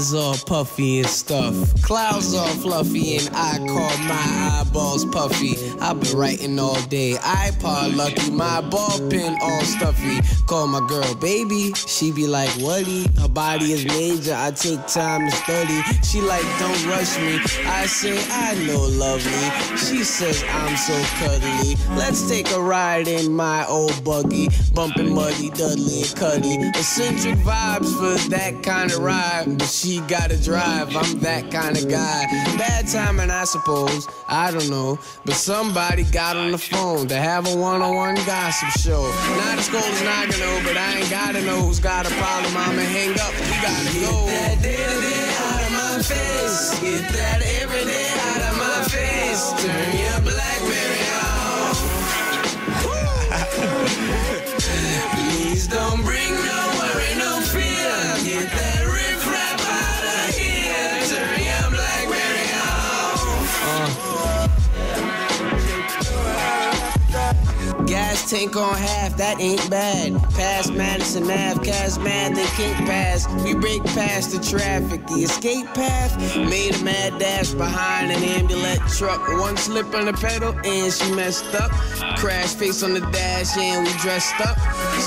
Eyes all puffy and stuff. Clouds all fluffy and I call my eyeballs puffy. I've been writing all day. iPod lucky, my ball pen all stuffy. Call my girl baby, she be like, Whatty? Her body is major, I take time to study. She like, don't rush me. I say, I know lovely. She says, I'm so cuddly. Let's take a ride in my old buggy. Bumping Muddy, Dudley, and Cuddy. Eccentric vibes for that kind of ride. But she gotta drive, I'm that kind of guy. Bad timing, I suppose. I don't know. But somebody got on the phone to have a one on one gossip show. Not as cold as know, but I ain't gotta know who's got a problem. I'ma hang up, you gotta go. Get that day out of my face. Get that every day out of my face. Turn your tank on half, that ain't bad. Past Madison Ave, cast mad, they can't pass. We break past the traffic, the escape path. Made a mad dash behind an ambulance truck. One slip on the pedal and she messed up. Crash face on the dash and we dressed up,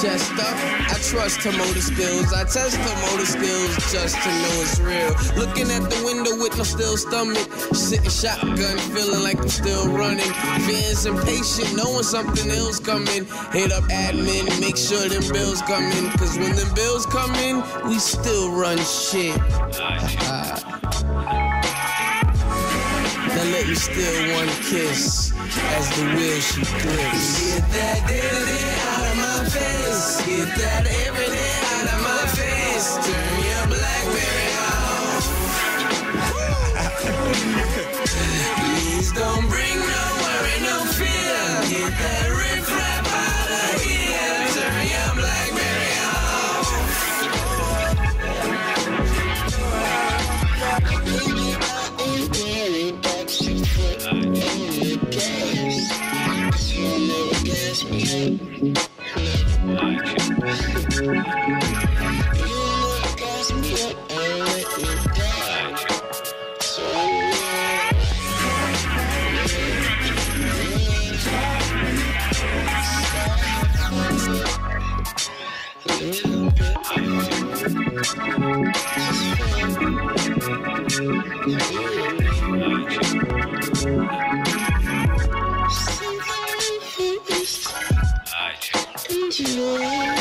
chest up. I trust her motor skills, I test her motor skills just to know it's real. Looking at the window with no still stomach, sitting shotgun, feeling like I'm still running. Fans impatient, knowing something else coming. Hit up admin, make sure them bills come in. Cause when them bills come in, we still run shit. Now let me steal one kiss as the wheel she grips. Get that day out of my face. Get that every don't bring no worry, no fear. Get that riff rap out of here. Turn your Blackberry off. Thank you.